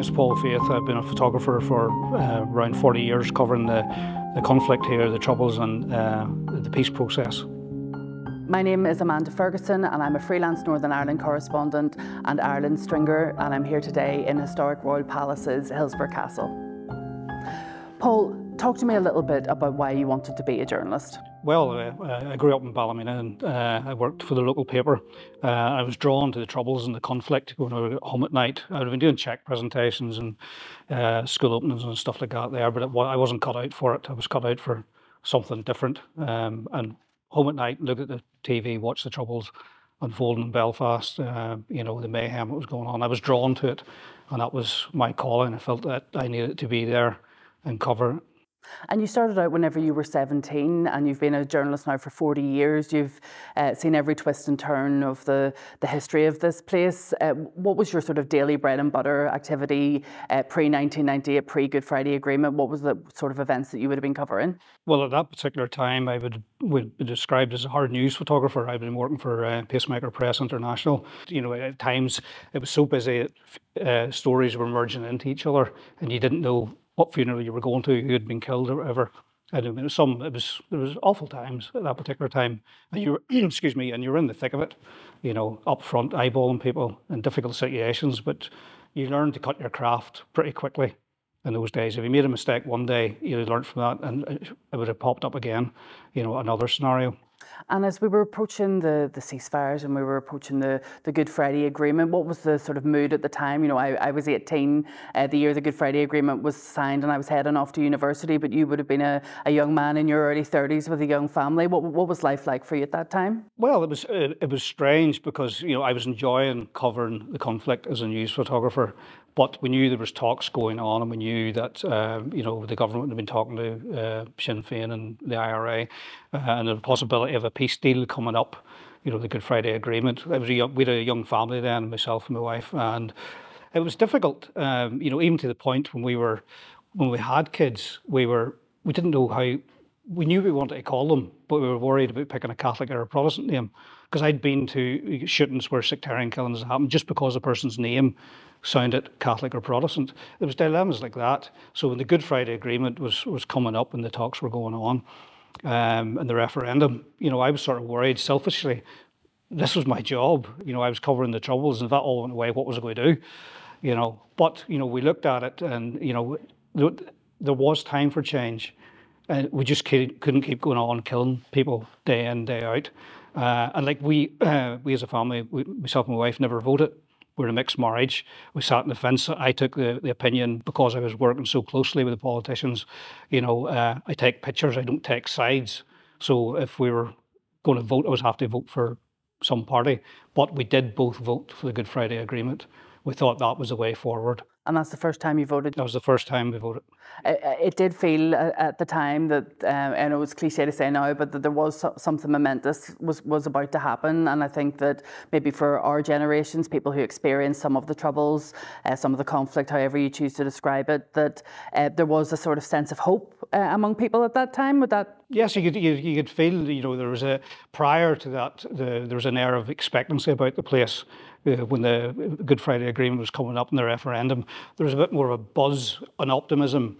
Hi, my name is Paul Faith. I've been a photographer for uh, around 40 years covering the, the conflict here, the troubles and uh, the peace process. My name is Amanda Ferguson and I'm a freelance Northern Ireland correspondent and Ireland stringer and I'm here today in historic Royal Palace's Hillsborough Castle. Paul, talk to me a little bit about why you wanted to be a journalist. Well, uh, I grew up in Ballymena and uh, I worked for the local paper. Uh, I was drawn to the troubles and the conflict going home at night. I'd been doing check presentations and uh, school openings and stuff like that there, but it, I wasn't cut out for it. I was cut out for something different. Um, and home at night, look at the TV, watch the troubles unfolding in Belfast, uh, you know, the mayhem that was going on. I was drawn to it and that was my calling. I felt that I needed to be there and cover and you started out whenever you were 17 and you've been a journalist now for 40 years. You've uh, seen every twist and turn of the, the history of this place. Uh, what was your sort of daily bread and butter activity uh, pre-1998, pre-Good Friday Agreement? What was the sort of events that you would have been covering? Well, at that particular time, I would, would be described as a hard news photographer. I've been working for uh, Pacemaker Press International. You know, at times it was so busy, uh, stories were merging into each other and you didn't know what funeral you were going to, who had been killed or whatever. I mean, it was some, it was, there was awful times at that particular time. And you were, excuse me, and you were in the thick of it, you know, up front, eyeballing people in difficult situations. But you learned to cut your craft pretty quickly in those days. If you made a mistake one day, you learned from that and it would have popped up again, you know, another scenario. And as we were approaching the, the ceasefires and we were approaching the, the Good Friday Agreement, what was the sort of mood at the time? You know, I, I was 18 uh, the year the Good Friday Agreement was signed and I was heading off to university, but you would have been a, a young man in your early 30s with a young family. What, what was life like for you at that time? Well, it was, it, it was strange because, you know, I was enjoying covering the conflict as a news photographer but we knew there was talks going on, and we knew that uh, you know the government had been talking to uh, Sinn Féin and the IRA, uh, and the possibility of a peace deal coming up. You know, the Good Friday Agreement. It was a we had a young family then, myself and my wife, and it was difficult. Um, you know, even to the point when we were when we had kids, we were we didn't know how. We knew we wanted to call them, but we were worried about picking a Catholic or a Protestant name because I'd been to shootings where sectarian killings happened just because a person's name sounded Catholic or Protestant. There was dilemmas like that. So when the Good Friday Agreement was was coming up and the talks were going on, um, and the referendum, you know, I was sort of worried selfishly. This was my job. You know, I was covering the troubles, and if that all went away, what was I going to do? You know, but you know, we looked at it, and you know, there, there was time for change, and we just couldn't keep going on killing people day in day out. Uh, and like we, uh, we as a family, we, myself and my wife never voted we're a mixed marriage. We sat in the fence. I took the, the opinion because I was working so closely with the politicians. You know, uh, I take pictures. I don't take sides. So if we were going to vote, I was have to vote for some party. But we did both vote for the Good Friday Agreement. We thought that was the way forward. And that's the first time you voted? That was the first time we voted. It, it did feel at the time that, um, and it was cliche to say now, but that there was something momentous was, was about to happen. And I think that maybe for our generations, people who experienced some of the troubles, uh, some of the conflict, however you choose to describe it, that uh, there was a sort of sense of hope uh, among people at that time. Would that? Yes, you could, you, you could feel, you know, there was a, prior to that, the, there was an air of expectancy about the place uh, when the Good Friday Agreement was coming up in the referendum, there was a bit more of a buzz and optimism.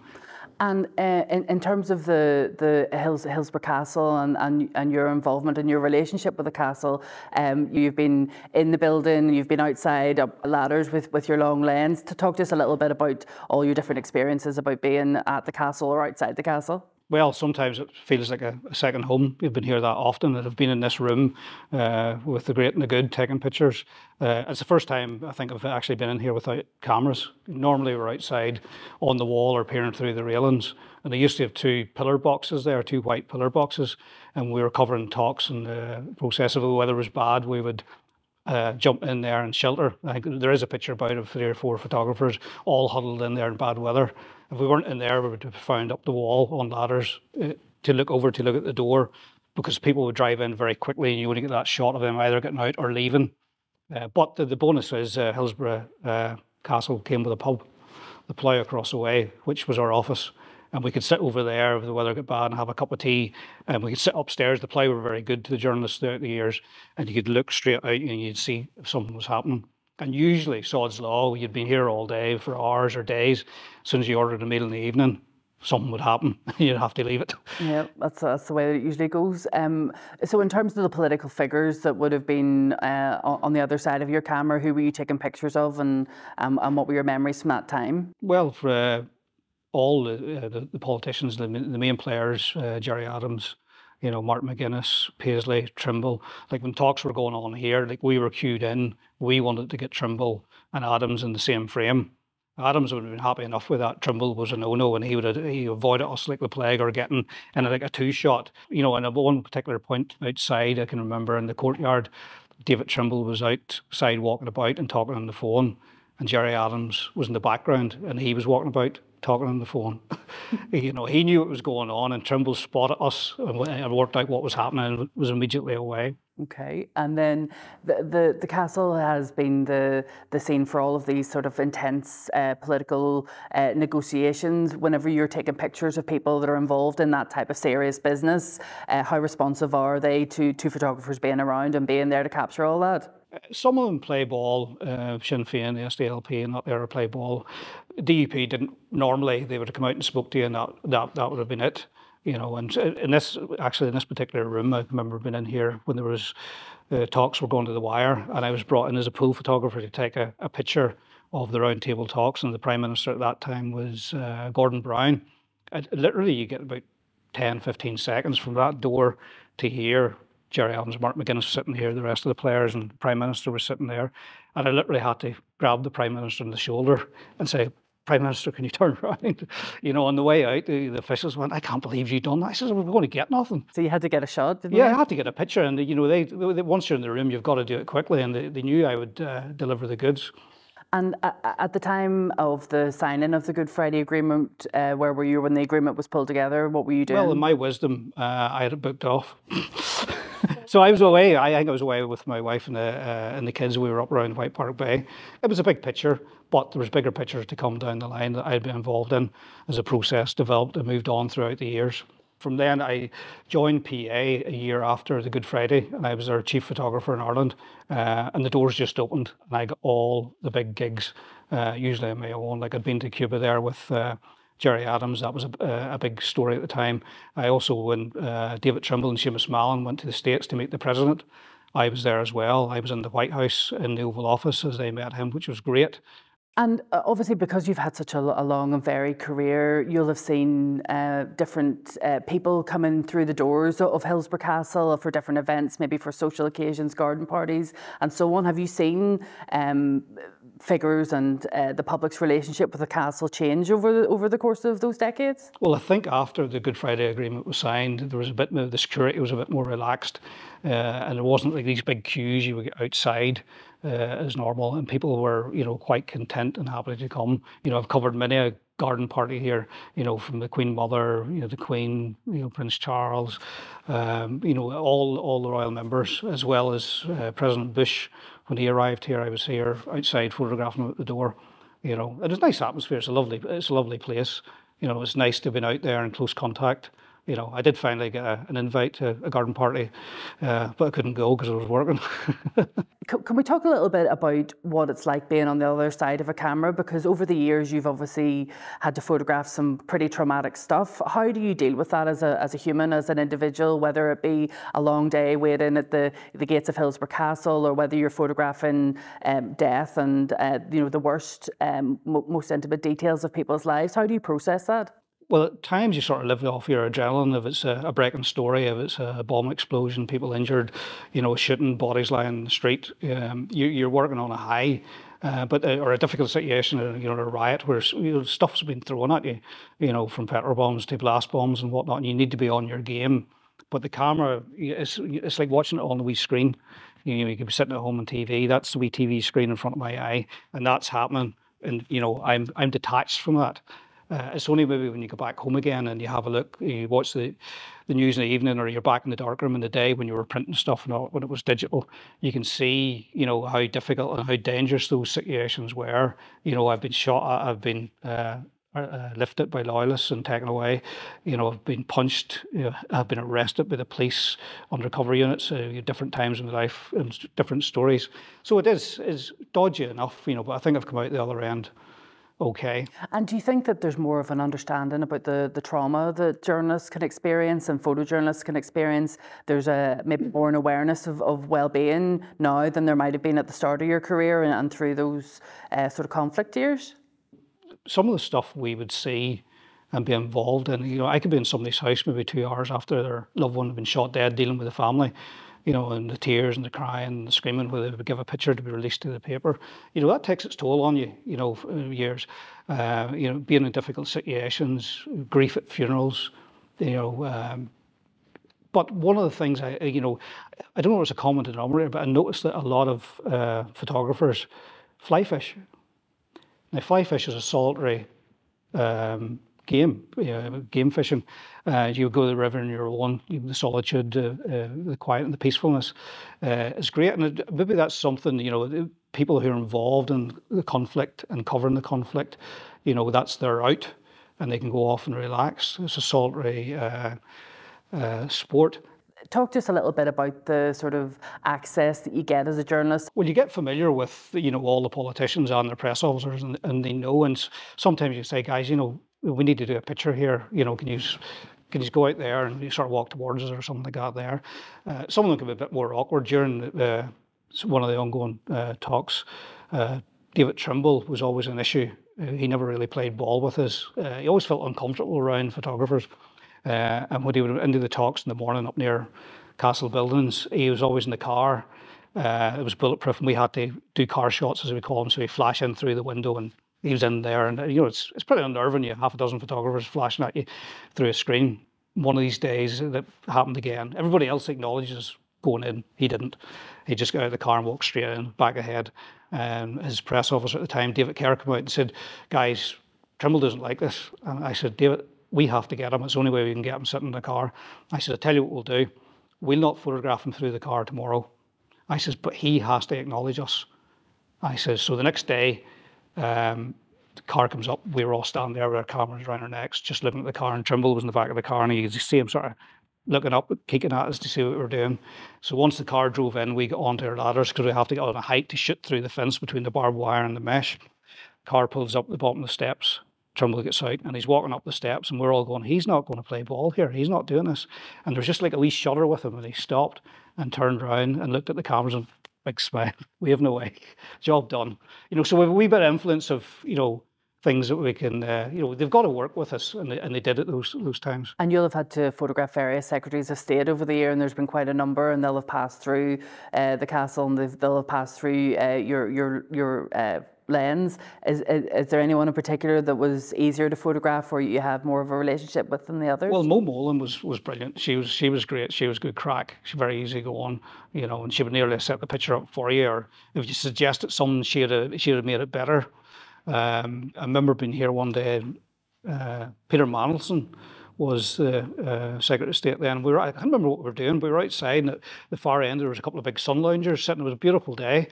And uh, in, in, terms of the, the Hills, Hillsborough Castle and, and, and your involvement and your relationship with the castle, um, you've been in the building, you've been outside up ladders with, with your long lens. To talk to us a little bit about all your different experiences about being at the castle or outside the castle. Well, sometimes it feels like a, a, second home. We've been here that often that I've been in this room uh, with the great and the good taking pictures. Uh, it's the first time I think I've actually been in here without cameras. Normally we're outside on the wall or peering through the railings. And they used to have two pillar boxes there, two white pillar boxes, and we were covering talks and the process of the weather was bad. We would uh, jump in there and shelter. There is a picture about of three or four photographers all huddled in there in bad weather. If we weren't in there, we would have found up the wall on ladders uh, to look over to look at the door because people would drive in very quickly and you wouldn't get that shot of them either getting out or leaving. Uh, but the, the, bonus is uh, Hillsborough uh, Castle came with a pub, the Plough across the way, which was our office and we could sit over there if the weather got bad and have a cup of tea. And we could sit upstairs. The Plough were very good to the journalists throughout the years, and you could look straight out and you'd see if something was happening. And usually, sod's law, you'd been here all day for hours or days. As soon as you ordered a meal in the evening, something would happen. And you'd have to leave it. Yeah, that's that's the way that it usually goes. Um, so, in terms of the political figures that would have been uh, on the other side of your camera, who were you taking pictures of, and um, and what were your memories from that time? Well, for uh, all the, uh, the, the politicians, the, the main players, uh, Gerry Adams, you know, Mark McGuinness, Paisley, Trimble. Like when talks were going on here, like we were queued in, we wanted to get Trimble and Adams in the same frame. Adams would have been happy enough with that. Trimble was a no-no, and he would have, he avoided us like the plague or getting in like a two-shot. You know, and at one particular point outside, I can remember in the courtyard, David Trimble was outside walking about and talking on the phone, and Gerry Adams was in the background, and he was walking about talking on the phone. you know, he knew what was going on, and Trimble spotted us and worked out what was happening and was immediately away. Okay, and then the, the, the castle has been the the scene for all of these sort of intense uh, political uh, negotiations. Whenever you're taking pictures of people that are involved in that type of serious business, uh, how responsive are they to to photographers being around and being there to capture all that? Some of them play ball, uh, Sinn Féin, the SDLP, and not there play ball. DUP didn't normally, they would have come out and spoke to you, and that, that, that would have been it. You know, and in this, actually, in this particular room, I remember being in here when there was uh, talks were going to the wire, and I was brought in as a pool photographer to take a, a picture of the roundtable talks, and the Prime Minister at that time was uh, Gordon Brown. Literally, you get about 10, 15 seconds from that door to here Gerry Adams, Mark McGuinness sitting here, the rest of the players and the Prime Minister was sitting there. And I literally had to grab the Prime Minister on the shoulder and say, Prime Minister, can you turn around? You know, on the way out, the, the officials went, I can't believe you've done that. I said, we're going to get nothing. So you had to get a shot, didn't yeah, you? Yeah, I had to get a picture. And, you know, they, they once you're in the room, you've got to do it quickly. And they, they knew I would uh, deliver the goods. And at the time of the signing of the Good Friday Agreement, uh, where were you when the agreement was pulled together? What were you doing? Well, in my wisdom, uh, I had it booked off. so I was away. I think I was away with my wife and the uh, and the kids. We were up around White Park Bay. It was a big picture, but there was bigger pictures to come down the line that I'd been involved in as a process developed and moved on throughout the years. From then, I joined PA a year after the Good Friday, and I was their chief photographer in Ireland. Uh, and the doors just opened, and I got all the big gigs, uh, usually on my own. Like I'd been to Cuba there with Gerry Adams. That was a, a, big story at the time. I also, when uh, David Trimble and Seamus Mallon went to the States to meet the president, I was there as well. I was in the White House in the Oval Office as they met him, which was great. And uh, obviously, because you've had such a, a, long and varied career, you'll have seen uh, different uh, people coming through the doors of Hillsborough Castle for different events, maybe for social occasions, garden parties, and so on. Have you seen um, figures and uh, the public's relationship with the castle change over the, over the course of those decades? Well, I think after the Good Friday Agreement was signed, there was a bit more, the security was a bit more relaxed, uh, and it wasn't like these big queues you would get outside uh, as normal, and people were, you know, quite content and happy to come. You know, I've covered many a garden party here, you know, from the Queen Mother, you know, the Queen, you know, Prince Charles, um, you know, all all the royal members, as well as uh, President Bush. When he arrived here, I was here outside photographing him at the door. You know, it was a nice atmosphere. It's a lovely, it's a lovely place. You know, it's nice to have been out there in close contact you know, I did finally get a, an invite to a garden party, uh, but I couldn't go because I was working. can, can we talk a little bit about what it's like being on the other side of a camera? Because over the years, you've obviously had to photograph some pretty traumatic stuff. How do you deal with that as a, as a human, as an individual, whether it be a long day waiting at the, the gates of Hillsborough Castle or whether you're photographing um, death and uh, you know the worst, um, most intimate details of people's lives? How do you process that? Well, at times you sort of live off your adrenaline. If it's a, a breaking story, if it's a bomb explosion, people injured, you know, shooting, bodies lying in the street, um, you, are working on a high. Uh, but uh, or a difficult situation, uh, you know, a riot where you know, stuff's been thrown at you, you know, from petrol bombs to blast bombs and whatnot, and you need to be on your game. But the camera, it's, it's like watching it on the wee screen. You know, you could be sitting at home on TV. That's the wee TV screen in front of my eye, and that's happening. And you know, I'm I'm detached from that. Uh, it's only maybe when you go back home again and you have a look, you watch the, the news in the evening, or you're back in the darkroom in the day when you were printing stuff and all, when it was digital. You can see, you know, how difficult and how dangerous those situations were. You know, I've been shot at, I've been uh, uh, lifted by loyalists and taken away. You know, I've been punched. You know, I've been arrested by the police undercover units uh, different times in my life and different stories. So it is is dodgy enough, you know. But I think I've come out the other end okay. And do you think that there's more of an understanding about the, the trauma that journalists can experience and photojournalists can experience? There's a maybe more an awareness of, of well-being now than there might have been at the start of your career and, and through those uh, sort of conflict years? Some of the stuff we would see and be involved in, you know, I could be in somebody's house maybe two hours after their loved one had been shot dead, dealing with the family you know, and the tears and the crying and the screaming where they would give a picture to be released to the paper. You know, that takes its toll on you, you know, for years. Uh, you know, being in difficult situations, grief at funerals, you know. Um, but one of the things I, you know, I don't know if it's a common denominator, but I noticed that a lot of uh, photographers fly fish. Now, fly fish is a solitary um, game, uh, game fishing. Uh, you go to the river and you're alone. The solitude, uh, uh, the quiet, and the peacefulness uh, is great. And it, maybe that's something you know. People who are involved in the conflict and covering the conflict, you know, that's their out, and they can go off and relax. It's a solitary uh, sport talk to us a little bit about the sort of access that you get as a journalist. Well, you get familiar with you know all the politicians and their press officers, and, and they know. And sometimes you say, guys, you know, we need to do a picture here. You know, can you can you go out there and you sort of walk towards us or something like that there? Uh, some of them can be a bit more awkward during the, one of the ongoing uh, talks. Uh, David Trimble was always an issue. Uh, he never really played ball with us. Uh, he always felt uncomfortable around photographers. Uh, and when he would into the talks in the morning up near Castle Buildings, he was always in the car. it was bulletproof, and we had to do car shots, as we call them. So he flash in through the window and he was in there, and you know it's it's pretty unnerving. You half a dozen photographers flashing at you through a screen. One of these days that happened again. Everybody else acknowledges going in. He didn't. He just got out of the car and walked straight in, back ahead. And his press officer at the time, David Kerr, came out and said, "Guys, Trimble doesn't like this." And I said, "David, we have to get him. It's the only way we can get him sitting in the car." I said, "I tell you what we'll do. We'll not photograph him through the car tomorrow." I says, "But he has to acknowledge us." I says, "So the next day." Um, the car comes up, we were all standing there with our cameras around our necks, just looking at the car, and Trimble was in the back of the car, and you could see him sort of looking up, kicking at us to see what we were doing. So once the car drove in, we got onto our ladders because we have to get on a height to shoot through the fence between the barbed wire and the mesh. Car pulls up the bottom of the steps. Trimble gets out and he's walking up the steps, and we're all going, He's not going to play ball here. He's not doing this. And there's just like a wee shudder with him, and he stopped and turned around and looked at the cameras and big smile. We have no way. Job done. You know, so we have a wee bit of influence of, you know, things that we can, uh, you know, they've got to work with us, and they, and they did it those those times. And you'll have had to photograph various secretaries of state over the year, and there's been quite a number, and they'll have passed through uh, the castle, and they'll have passed through uh, your your your. Lens is, is, is there anyone in particular that was easier to photograph or you have more of a relationship with than the others well Mo Mowlam was was brilliant she was she was great she was good crack she's very easy going you know and she would nearly set the picture up for you or if you suggested something she'd have, she'd have made it better um, I remember being here one day, uh, Peter Mandelson was the uh, Secretary of State then. We were, I can't remember what we were doing. We were outside, and at the far end, there was a couple of big sun loungers sitting. It was a beautiful day.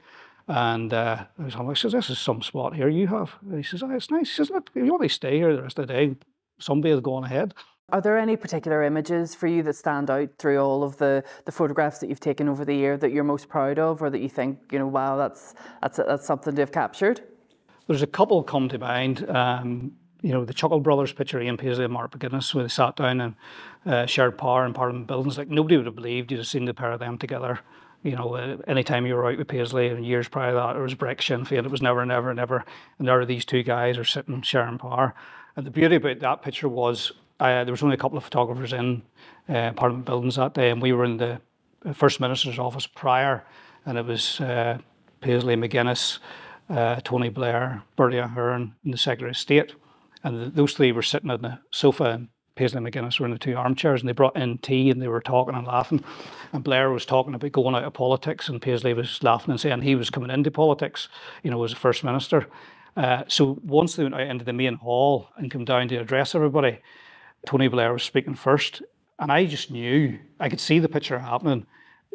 And uh, I was says, this is some spot here you have. And he says, oh, it's nice. Says, if you want to stay here the rest of the day, somebody is going ahead. Are there any particular images for you that stand out through all of the, the photographs that you've taken over the year that you're most proud of, or that you think, you know, wow, that's that's that's something to have captured? There's a couple come to mind. Um, you know, the Chuckle Brothers picture, Ian Paisley and Mark McGuinness, where they sat down and uh, shared power in Parliament buildings. Like nobody would have believed you'd have seen the pair of them together. You know, uh, anytime you were out with Paisley and years prior to that, it was Breck Sinn Féin. It was never, never, never. And there are these two guys are sitting sharing power. And the beauty about that picture was uh, there was only a couple of photographers in uh, Parliament buildings that day, and we were in the First Minister's office prior, and it was uh, Paisley, McGuinness, uh, Tony Blair, Bertie Ahern, and the Secretary of State. And those three were sitting on the sofa, and Paisley and McGuinness were in the two armchairs, and they brought in tea, and they were talking and laughing. And Blair was talking about going out of politics, and Paisley was laughing and saying he was coming into politics, you know, as a First Minister. Uh, so once they went out into the main hall and came down to address everybody, Tony Blair was speaking first, and I just knew, I could see the picture happening,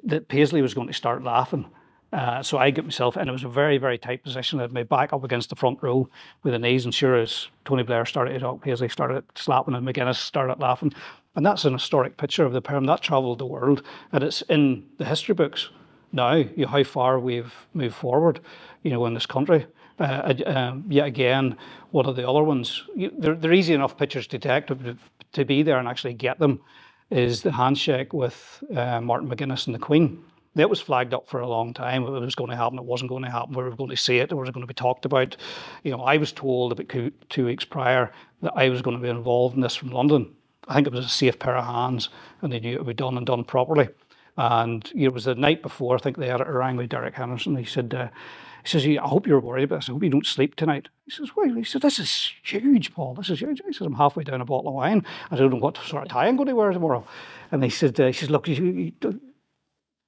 that Paisley was going to start laughing Uh, so I get myself, and it was a very, very tight position. I had my back up against the front row with the knees, and sure as Tony Blair started to talk, Paisley started slapping, and McGuinness started laughing. And that's an historic picture of the Perm that travelled the world, and it's in the history books now. You know, how far we've moved forward, you know, in this country. Uh, um, yet again, one of the other ones, you, they're, they're easy enough pictures to take, to, to be there and actually get them, is the handshake with uh, Martin McGuinness and the Queen that was flagged up for a long time. It was going to happen. It wasn't going to happen. We were going to see it. It was going to be talked about. You know, I was told about two weeks prior that I was going to be involved in this from London. I think it was a safe pair of hands, and they knew it would be done and done properly. And it was the night before. I think the editor rang with Derek Henderson. He said, uh, "He says, I hope you're worried about this. I hope you don't sleep tonight." He says, "Why?" He said, "This is huge, Paul. This is huge." He says, "I'm halfway down a bottle of wine. I don't know what sort of tie I'm going to wear tomorrow." And he said, uh, "He says, look, you, you,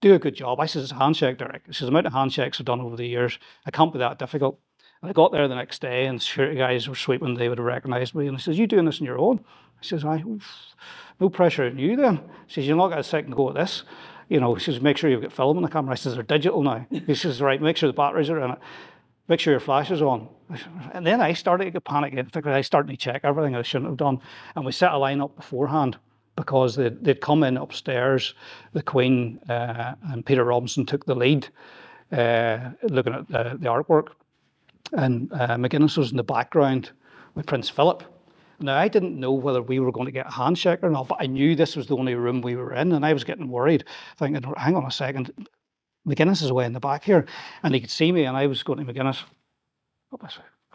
do a good job. I says, it's a handshake, Derek. He says, the amount of handshakes I've done over the years, I can't be that difficult. And I got there the next day and security guys were sweeping, they would have recognized me. And he says, you doing this on your own? He says, I, no pressure on you then. He says, you're not got a second go at this. You know, he says, make sure you've got film on the camera. I says, they're digital now. He says, right, make sure the batteries are in it. Make sure your flash is on. And then I started to get panic. I started to check everything I shouldn't have done. And we set a line up beforehand because they'd, they'd come in upstairs. The Queen uh, and Peter Robinson took the lead, uh, looking at the, the, artwork, and uh, McGuinness was in the background with Prince Philip. Now, I didn't know whether we were going to get a handshake or not, but I knew this was the only room we were in, and I was getting worried, thinking, hang on a second, McGuinness is away in the back here. And he could see me, and I was going to McGuinness.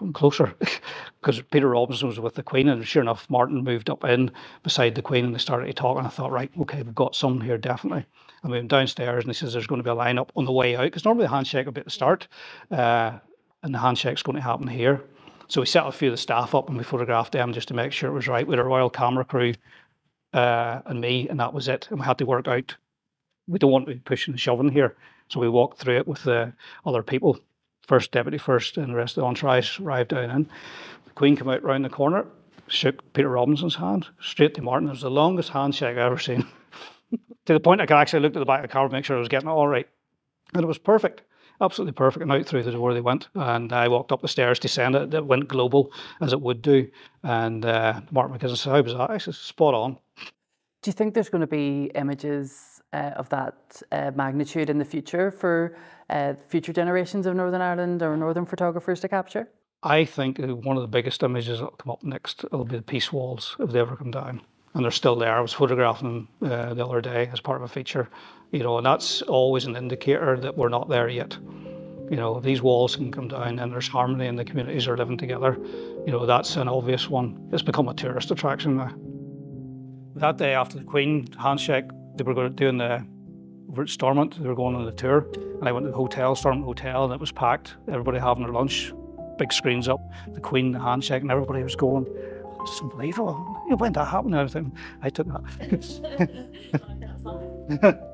Come closer because Peter Robinson was with the Queen, and sure enough, Martin moved up in beside the Queen, and they started to talk. And I thought, right, okay, we've got someone here definitely. And we went downstairs, and he says there's going to be a lineup on the way out because normally the handshake will be at the start, uh, and the handshake's going to happen here. So we set a few of the staff up, and we photographed them just to make sure it was right with a royal camera crew uh, and me, and that was it. And we had to work out. We don't want to be pushing and shoving here, so we walked through it with the other people first deputy first, and the rest of the entourage arrived down in. The Queen came out round the corner, shook Peter Robinson's hand, straight to Martin. It was the longest handshake I've ever seen. to the point I could actually look at the back of the car to make sure I was getting it all right. And it was perfect, absolutely perfect. And out through the door they went. And I walked up the stairs, descended. It It went global, as it would do. And uh, Martin McGuinness said, How was that? I said, Spot on. Do you think there's going to be images uh, of that uh, magnitude in the future for uh, future generations of Northern Ireland or Northern photographers to capture? I think one of the biggest images that'll come up next will be the peace walls if they ever come down. And they're still there. I was photographing them uh, the other day as part of a feature, you know, and that's always an indicator that we're not there yet. You know, if these walls can come down and there's harmony and the communities are living together, you know, that's an obvious one. It's become a tourist attraction now. That day after the Queen handshake, they were doing the over at Stormont. They were going on the tour, and I went to the hotel, Stormont Hotel, and it was packed. Everybody having their lunch, big screens up, the Queen, the handshake, and everybody was going. It's unbelievable. When that happened, everything. I took that.